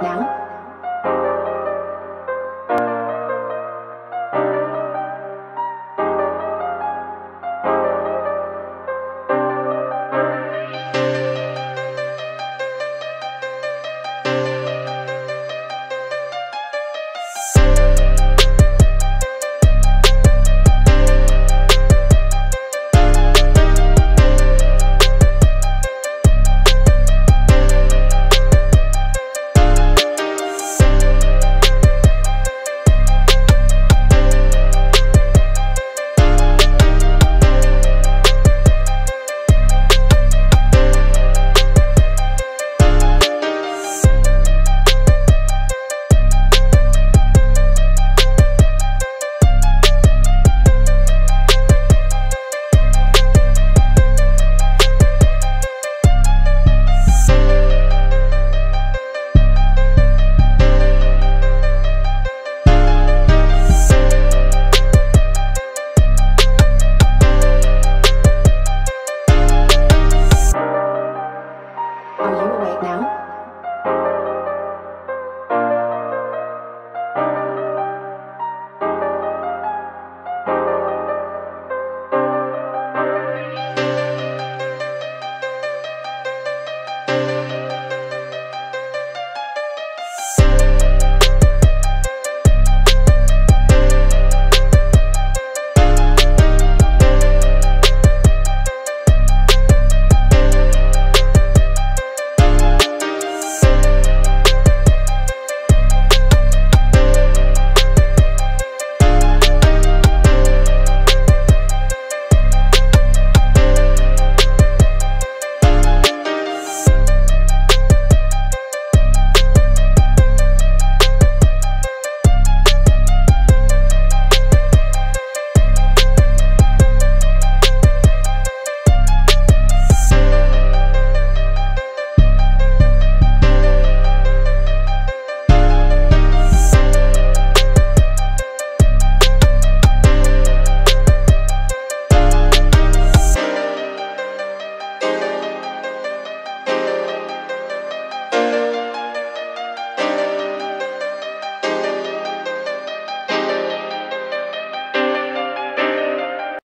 娘 now.